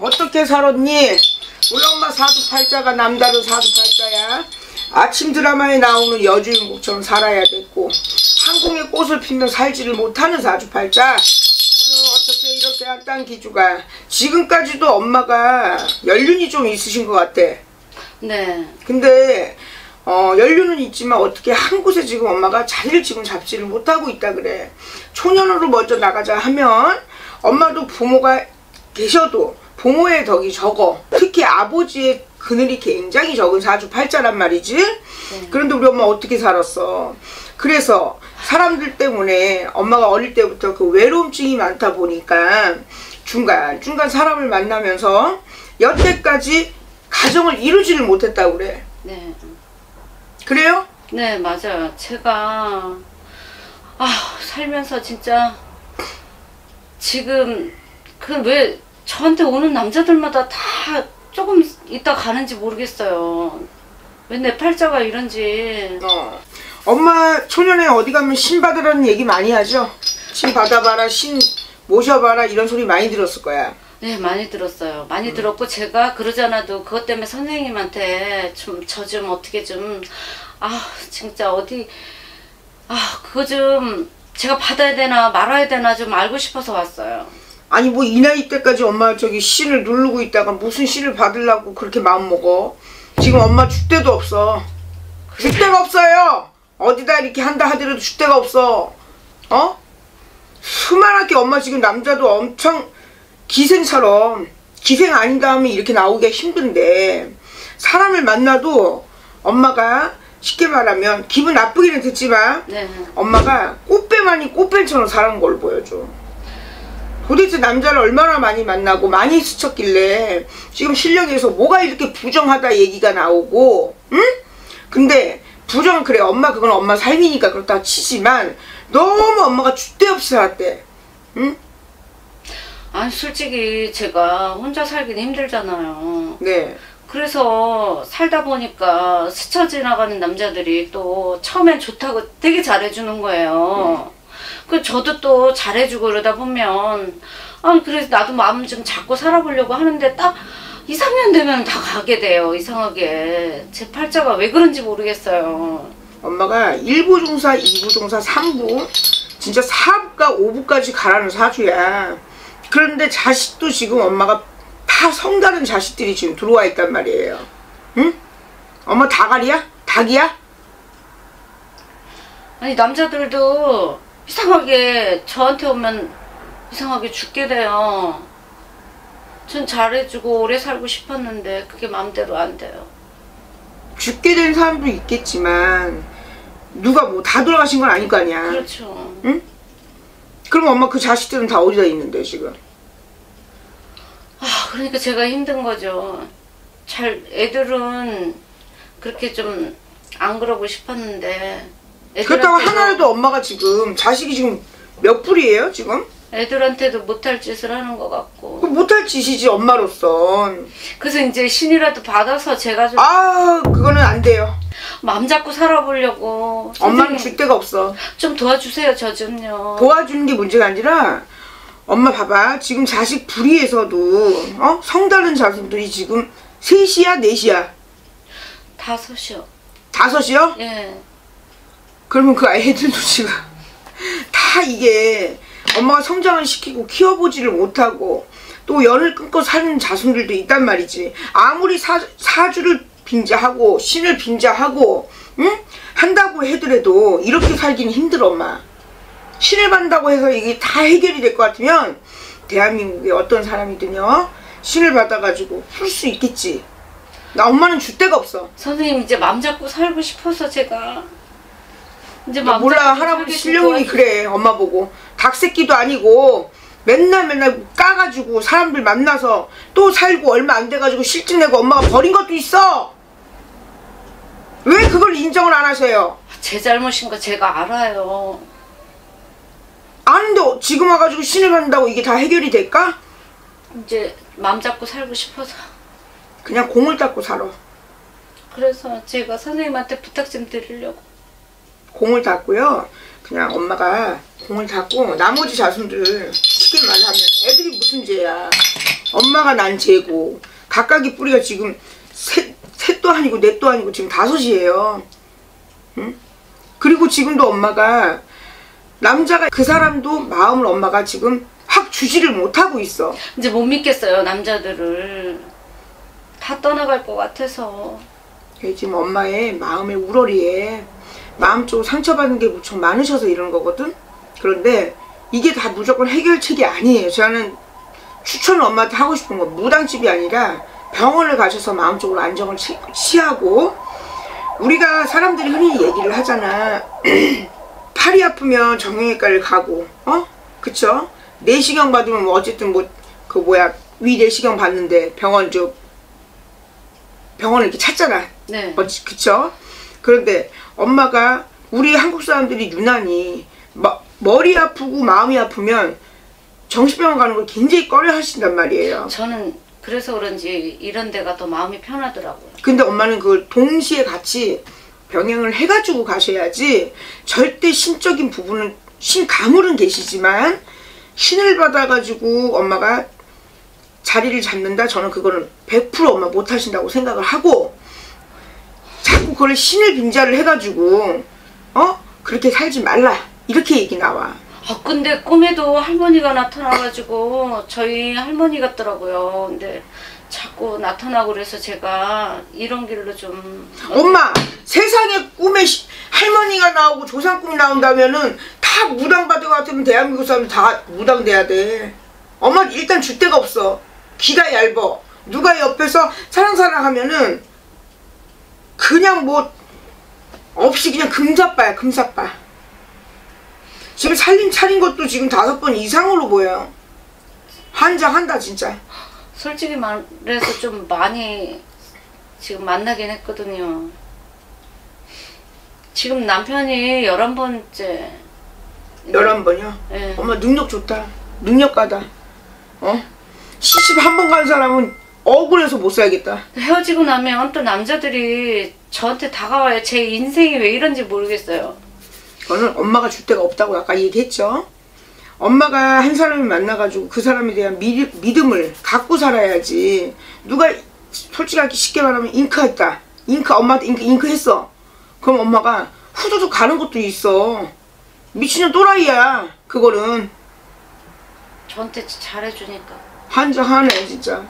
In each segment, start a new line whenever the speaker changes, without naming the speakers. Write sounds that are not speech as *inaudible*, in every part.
어떻게 살았니? 우리 엄마 사주팔자가 남다른 사주팔자야 아침 드라마에 나오는 여주인공처럼 살아야 됐고 항공의 꽃을 피며 살지를 못하는 사주팔자 어, 어떻게 이렇게 약단 기주가 지금까지도 엄마가 연륜이 좀 있으신 것 같아
네.
근데 어, 연륜은 있지만 어떻게 한 곳에 지금 엄마가 자리를 지금 잡지를 못하고 있다 그래. 초년으로 먼저 나가자 하면 엄마도 부모가 계셔도 부모의 덕이 적어. 특히 아버지의 그늘이 굉장히 적은 사주팔자란 말이지. 그런데 우리 엄마 어떻게 살았어? 그래서 사람들 때문에 엄마가 어릴 때부터 그 외로움증이 많다 보니까 중간 중간 사람을 만나면서 여태까지 가정을 이루지를 못했다고 그래.
네.
그래요?
네, 맞아요. 제가, 아, 살면서 진짜, 지금, 그 왜 저한테 오는 남자들마다 다 조금 있다 가는지 모르겠어요. 왜 내 팔자가 이런지.
어. 엄마 초년에 어디 가면 신 받으라는 얘기 많이 하죠? 신 받아봐라, 신 모셔봐라 이런 소리 많이 들었을 거야.
네, 많이 들었어요. 많이 들었고, 제가 그러지 않아도 그것 때문에 선생님한테 좀, 저좀 어떻게 좀, 아, 진짜 어디, 아, 그거 좀, 제가 받아야 되나 말아야 되나 좀 알고 싶어서 왔어요.
아니 뭐 이 나이 때까지 엄마 저기 신을 누르고 있다가 무슨 신을 받으려고 그렇게 마음 먹어. 지금 엄마 줏대도 없어. 줏대가 없어요. 어디다 이렇게 한다 하더라도 줏대가 없어. 어? 수많게 엄마 지금 남자도 엄청 기생처럼 기생 아닌 다음에 이렇게 나오기가 힘든데 사람을 만나도 엄마가 쉽게 말하면 기분 나쁘기는 됐지만
네.
엄마가 꽃배만이 꽃뱀처럼 사는 걸 보여줘. 도대체 남자를 얼마나 많이 만나고 많이 스쳤길래 지금 실력에서 뭐가 이렇게 부정하다 얘기가 나오고 응? 근데 부정은 그래 엄마 그건 엄마 삶이니까 그렇다 치지만 너무 엄마가 줏대 없이 살았대 응?
아니 솔직히 제가 혼자 살긴 힘들잖아요.
네
그래서 살다 보니까 스쳐 지나가는 남자들이 또 처음엔 좋다고 되게 잘해주는 거예요. 그 저도 또 잘해주고 그러다 보면 아 그래서 나도 마음 좀 잡고 살아보려고 하는데 딱 2, 3년 되면 다 가게 돼요. 이상하게 제 팔자가 왜 그런지 모르겠어요.
엄마가 1부 종사, 2부 종사, 3부 진짜 4부가 5부까지 가라는 사주야. 그런데 자식도 지금 엄마가 다 성다른 자식들이 지금 들어와 있단 말이에요. 응? 엄마 다갈이야? 닭이야?
아니 남자들도 이상하게 저한테 오면 이상하게 죽게 돼요. 전 잘해주고 오래 살고 싶었는데 그게 마음대로 안 돼요.
죽게 된 사람도 있겠지만 누가 뭐 다 돌아가신 건 아닐 거 아니야.
그렇죠.
응? 그럼 엄마 그 자식들은 다 어디다 있는데 지금?
아 그러니까 제가 힘든 거죠. 잘 애들은 그렇게 좀 안 그러고 싶었는데
그렇다고 하나라도 엄마가 지금 자식이 지금 몇 불이에요 지금?
애들한테도 못할 짓을 하는 것 같고
그 못할 짓이지 엄마로선.
그래서 이제 신이라도 받아서 제가 좀
아 그거는 안 돼요.
마음 잡고 살아보려고
엄마는 줄 데가 없어.
좀 도와주세요 저 좀요
도와주는 게 문제가 아니라 엄마 봐봐 지금 자식 불의에서도 어 성다른 자손들이 지금 셋이야 넷이야
다섯이요
다섯이요?
예
그러면 그 애들도 지금 *laughs* 다 이게 엄마가 성장을 시키고 키워보지를 못하고 또 연을 끊고 사는 자손들도 있단 말이지. 아무리 사, 사주를 빙자하고 신을 빙자하고 응? 한다고 해더라도 이렇게 살기는 힘들어 엄마. 신을 받는다고 해서 이게 다 해결이 될 것 같으면 대한민국에 어떤 사람이든요 신을 받아가지고 풀 수 있겠지. 나 엄마는 줄 데가 없어.
선생님 이제 마음 잡고 살고 싶어서 제가 이제
나
마음
몰라 할아버지 실력이 그래 엄마 보고. 닭새끼도 아니고 맨날 맨날 까가지고 사람들 만나서 또 살고 얼마 안 돼가지고 실증 내고 엄마가 버린 것도 있어. 왜 그걸 인정을 안 하세요?
제 잘못인 거 제가 알아요.
아는데 지금 와가지고 신을 받는다고 이게 다 해결이 될까?
이제 마음 잡고 살고 싶어서.
그냥 공을 닦고 살아.
그래서 제가 선생님한테 부탁 좀 드리려고
공을 닦고요 그냥 엄마가 공을 닦고 나머지 자손들 쉽게 말하면 애들이 무슨 죄야. 엄마가 난 죄고 각각의 뿌리가 지금 셋, 셋도 아니고 넷도 아니고 지금 다섯이에요. 응? 그리고 지금도 엄마가 남자가 그 사람도 마음을 엄마가 지금 확 주지를 못하고 있어.
이제 못 믿겠어요 남자들을 다 떠나갈 것 같아서
지금 엄마의 마음의 우러리에 마음적으로 상처받은 게 무척 많으셔서 이런 거거든. 그런데 이게 다 무조건 해결책이 아니에요. 저는 추천을 엄마한테 하고 싶은 건 무당집이 아니라 병원을 가셔서 마음적으로 안정을 취- 취하고 우리가 사람들이 흔히 얘기를 하잖아. *clears throat* 팔이 아프면 정형외과를 가고, 어? 그쵸? 내시경 받으면 뭐 어쨌든 뭐, 그 뭐야, 위 내시경 받는데 병원 저, 병원을 이렇게 찾잖아.
네
어, 그쵸? 그런데 엄마가 우리 한국 사람들이 유난히 마- 머리 아프고 마음이 아프면 정신병원 가는 걸 굉장히 꺼려 하신단 말이에요.
저는 그래서 그런지 이런 데가 더 마음이 편하더라고요
근데 엄마는 그걸 동시에 같이 병행을 해가지고 가셔야지 절대 신적인 부분은 신 가물은 계시지만 신을 받아가지고 엄마가 자리를 잡는다 저는 그거는 100% 엄마 못 하신다고 생각을 하고 자꾸 그걸 신을 빙자를 해가지고 어? 그렇게 살지 말라. 이렇게 얘기 나와.
아 근데 꿈에도 할머니가 나타나가지고 저희 할머니 같더라고요. 근데 자꾸 나타나고 그래서 제가 이런 길로 좀
엄마 세상에 꿈에 시- 할머니가 나오고 조상 꿈이 나온다면은 다 무당 받을 것 같으면 대한민국 사람들 다 무당 돼야 돼. 엄마 일단 줏대가 없어. 귀가 얇어. 누가 옆에서 사랑사랑 하면은 그냥 뭐 없이 그냥 금사빠야 금사빠 지금 살림 차린 것도 지금 다섯 번 이상으로 보여요 환장한다 진짜
솔직히 말해서 좀 많이 지금 만나긴 했거든요. 지금 남편이 열한 번째.
열한 번이요
예.
엄마 능력 좋다. 능력가다. 어? 시집 한 번 간 사람은 억울해서 못 살겠다.
헤어지고 나면 또 남자들이 저한테 다가와요. 제 인생이 왜 이런지 모르겠어요.
저는 엄마가 줄 데가 없다고 아까 얘기했죠. 엄마가 한 사람을 만나가지고 그 사람에 대한 미, 믿음을 갖고 살아야지. 누가 솔직하게 쉽게 말하면 잉크했다. 잉크 엄마한테 잉크 잉크 했어. 그럼 엄마가 후두둑 가는 것도 있어. 미친년 또라이야. 그거는
저한테 잘해주니까.
환장하네 진짜.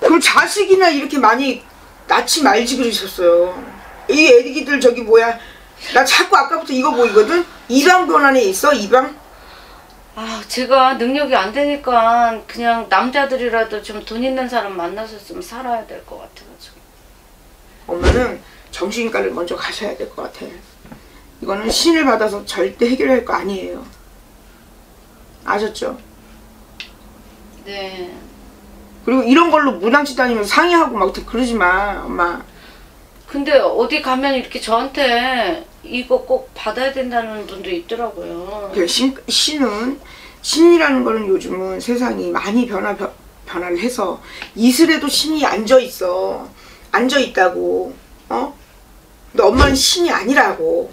그럼 자식이나 이렇게 많이 낳지 말지 그러셨어요. 이 애기들 저기 뭐야? 나 자꾸 아까부터 이거 보이거든? 이방 변환에 있어 이방?
아, 제가 능력이 안 되니까 그냥 남자들이라도 좀 돈 있는 사람 만나서 좀 살아야 될 것 같아가지고.
엄마는 정신과를 먼저 가셔야 될 것 같아. 이거는 신을 받아서 절대 해결할 거 아니에요. 아셨죠?
네.
그리고 이런 걸로 무당치 다니면서 상의하고 막 그러지 마, 엄마.
근데 어디 가면 이렇게 저한테 이거 꼭 받아야 된다는 분도 있더라고요.
그 신, 신은 신이라는 거는 요즘은 세상이 많이 변화 변- 변화를 해서 이슬에도 신이 앉아 있어 앉아 있다고 어? 근데 엄마는 신이 아니라고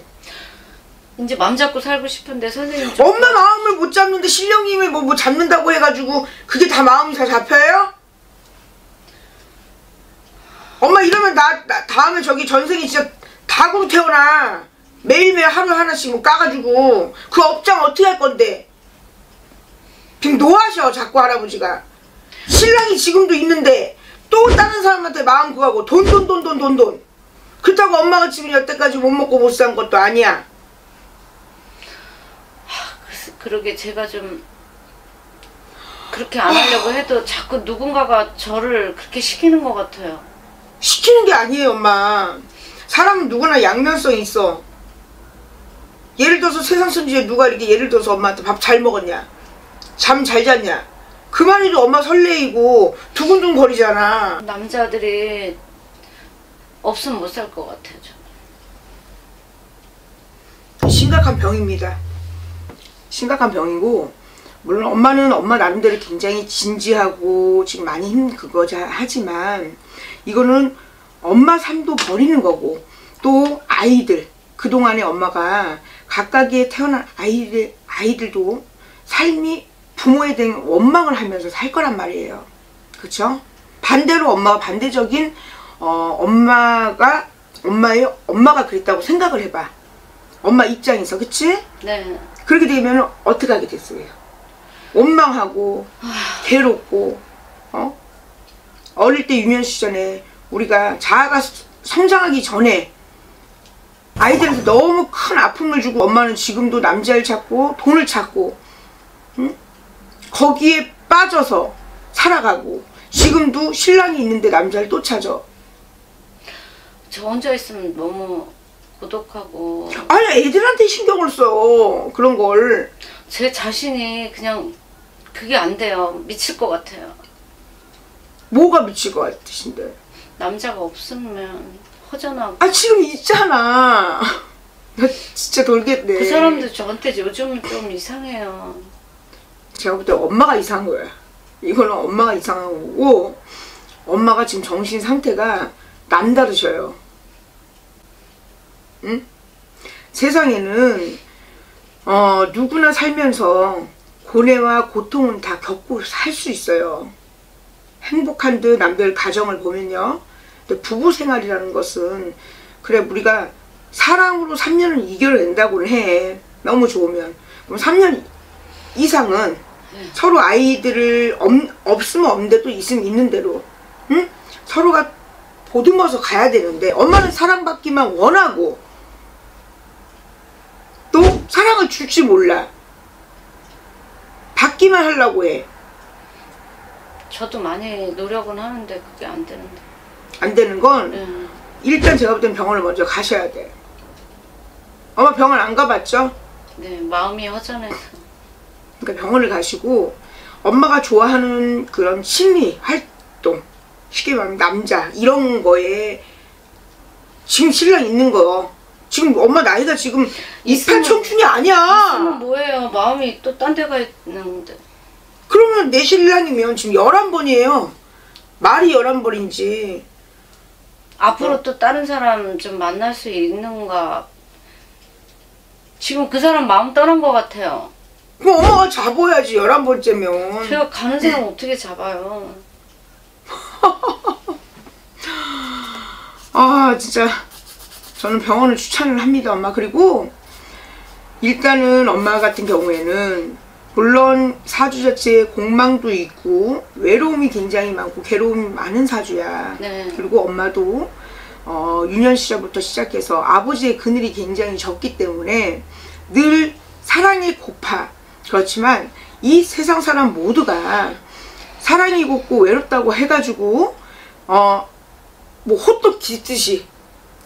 이제 맘 잡고 살고 싶은데 선생님 좀
엄마 마음을 못 잡는데 신령님을 뭐, 뭐 잡는다고 해가지고 그게 다 마음이 다 잡혀요? 엄마 이러면 나, 나 다음에 저기 전생에 진짜 닭으로 태어나. 매일매일 하루 하나씩 뭐 까가지고. 그 업장 어떻게 할 건데? 지금 노하셔 자꾸 할아버지가. 신랑이 지금도 있는데 또 다른 사람한테 마음 구하고 돈 돈 돈 돈 돈 돈. 그렇다고 엄마가 지금 여태까지 못 먹고 못 산 것도 아니야.
그- 그러게 제가 좀 그렇게 안 하려고 해도 자꾸 누군가가 저를 그렇게 시키는 것 같아요.
시키는 게 아니에요, 엄마. 사람은 누구나 양면성이 있어. 예를 들어서 세상 선지에 누가 이렇게 예를 들어서 엄마한테 밥 잘 먹었냐? 잠 잘 잤냐? 그만 해도 엄마 설레이고 두근두근 거리잖아.
남자들이 없으면 못 살 것 같아요. 저.
심각한 병입니다. 심각한 병이고 물론 엄마는 엄마 나름대로 굉장히 진지하고 지금 많이 힘 그거자 하지만 이거는 엄마 삶도 버리는 거고 또 아이들 그동안에 엄마가 각각의 태어난 아이들 아이들도 삶이 부모에 대한 원망을 하면서 살 거란 말이에요. 그쵸? 반대로 엄마가 반대적인 어, 엄마가 엄마의 엄마가 그랬다고 생각을 해봐. 엄마 입장에서 그치?
네.
그렇게 되면 어떻게 하게 됐어요? 원망하고 괴롭고 어? 어릴 때 유년 시절에 우리가 자아가 스- 성장하기 전에 아이들한테 너무 큰 아픔을 주고 엄마는 지금도 남자를 찾고 돈을 찾고 응? 거기에 빠져서 살아가고 지금도 신랑이 있는데 남자를 또 찾아
저 혼자 있으면 너무 고독하고
아니 애들한테 신경을 써 그런 걸
제 자신이 그냥 그게 안 돼요. 미칠 것 같아요.
뭐가 미칠 것 같으신데
남자가 없으면 허전하고
아 지금 있잖아 나 진짜 돌겠네
그 사람도 저한테 요즘은 좀 이상해요.
제가 볼 때 엄마가 이상한 거야 이거는 엄마가 이상한 거고 엄마가 지금 정신 상태가 남다르셔요 응? 세상에는 어 누구나 살면서 고뇌와 고통은 다 겪고 살 수 있어요. 행복한 듯 남들 가정을 보면요. 근데 부부 생활이라는 것은 그래 우리가 사랑으로 3년을 이겨낸다고는 해. 너무 좋으면. 그럼 3년 이상은 서로 아이들을 없, 없으면 없는데 또 있으면 있는 대로 응? 서로가 보듬어서 가야 되는데 엄마는 사랑받기만 원하고 또 사랑을 줄지 몰라 받기만 하려고 해안
저도 많이 노력은 하는데 그게 안 되는데.
되는 건
네.
일단 제가 볼땐 병원을 먼저 가셔야 돼 엄마 병원 안 가봤죠?
네, 마음이 허전해서.
그러니까 병원을 가시고 엄마가 좋아하는 그런 심리 활동 쉽게 말하면 남자 이런 거에 지금 신랑 있는 거 지금 엄마 나이가 지금 이팔
있으면-
청춘이
있으면
아니야
뭐예요? 마음이 또 딴 데가 있는데.
그러면 내 신랑이면 지금 11번이에요 말이 11번인지
앞으로 또 다른 사람 좀 만날 수 있는가. 지금 그 사람 마음 떠난 것 같아요.
그럼 엄마가 잡아야지 11번째면
제가 가는 사람 어떻게 잡아요? *laughs*
아 진짜 저는 병원을 추천을 합니다 엄마. 그리고 일단은 엄마 같은 경우에는 물론 사주 자체에 공망도 있고 외로움이 굉장히 많고 괴로움이 많은 사주야.
네.
그리고 엄마도 어, 유년 시절부터 시작해서 아버지의 그늘이 굉장히 적기 때문에 늘 사랑이 고파. 그렇지만 이 세상 사람 모두가 사랑이 곱고 외롭다고 해가지고 어 뭐 호떡 깃듯이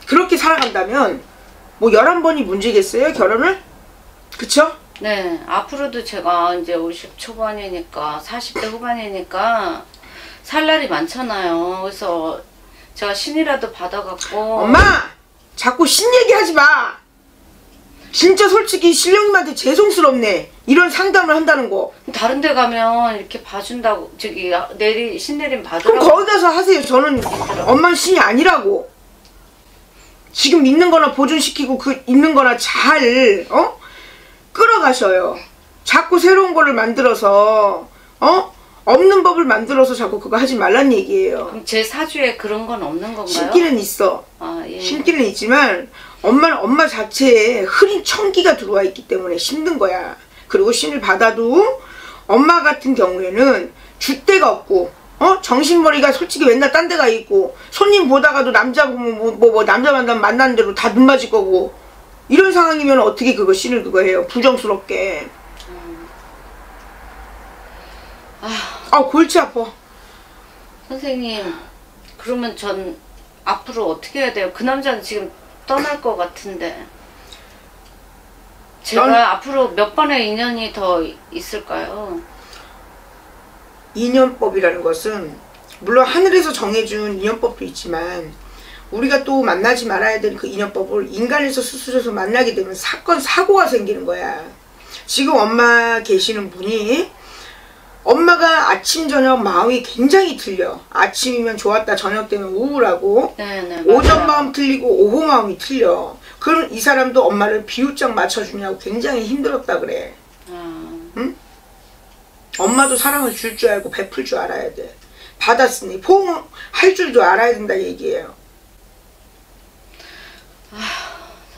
그렇게 살아간다면 뭐 11번이 문제겠어요 결혼을? 그쵸?
네, 앞으로도 제가 이제 50 초반이니까 40대 후반이니까 살 날이 많잖아요. 그래서 제가 신이라도 받아갖고
엄마! 자꾸 신 얘기하지 마! 진짜 솔직히 신령님한테 죄송스럽네 이런 상담을 한다는 거
다른 데 가면 이렇게 봐준다고 저기 내리 신내림
그럼
받으라고
거기 가서 하세요 저는 엄마는 신이 아니라고 지금 있는 거나 보존시키고 그 있는 거나 잘 어? 끌어가셔요 자꾸 새로운 거를 만들어서 어? 없는 법을 만들어서 자꾸 그거 하지 말란 얘기예요
그럼 제 사주에 그런 건 없는 건가요?
신기는 있어
아, 예.
신기는 있지만 엄마는 엄마 자체에 흐린 청기가 들어와 있기 때문에 힘든 거야. 그리고 신을 받아도 엄마 같은 경우에는 줏대가 없고 어? 정신머리가 솔직히 맨날 딴 데가 있고 손님 보다가도 남자 보면 뭐, 뭐, 뭐 남자 만나면 만나는 대로 다 눈 맞을 거고. 이런 상황이면 어떻게 그거 신을 그거 해요? 부정스럽게. 아 골치 아파.
선생님 그러면 전 앞으로 어떻게 해야 돼요? 그 남자는 지금 떠날 것 같은데. 제가
넌-
앞으로 몇 번의 인연이 더 있을까요?
인연법이라는 것은 물론 하늘에서 정해준 인연법도 있지만 우리가 또 만나지 말아야 될 그 인연법을 인간에서 수술해서 만나게 되면 사건 사고가 생기는 거야. 지금 엄마 계시는 분이 엄마가 아침 저녁 마음이 굉장히 틀려. 아침이면 좋았다 저녁 되면 우울하고
네네
오전
맞아요.
마음 틀리고 오후 마음이 틀려. 그럼 이 사람도 엄마를 비웃장 맞춰주냐고 굉장히 힘들었다 그래.
아,
엄마도 사랑을 줄 줄 알고 베풀 줄 알아야 돼. 받았으니 포옹할 줄도 알아야 된다 얘기예요.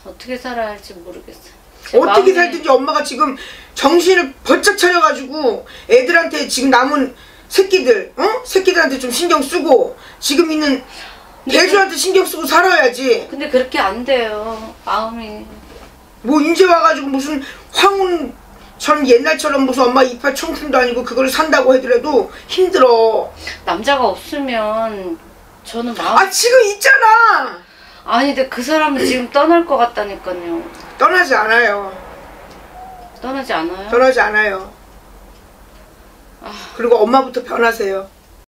어떻게 살아야 할지 모르겠어.
어떻게
마음이-
살든지 엄마가 지금 정신을 번쩍 차려가지고 애들한테 지금 남은 새끼들, 어? 새끼들한테 좀 신경 쓰고 지금 있는 대주한테 신경 쓰고 살아야지.
근데 그렇게 안 돼요. 마음이.
뭐 이제 와가지고 무슨 황운 처럼 옛날처럼 무슨 엄마 이빨 청춘도 아니고 그걸 산다고 하더라도 힘들어.
남자가 없으면 저는 마음
아 지금 있잖아.
아니 근데 그 사람은 지금 떠날 것 같다니까요.
떠나지 않아요.
떠나지 않아요?
떠나지 않아요. 그리고 엄마부터 변하세요.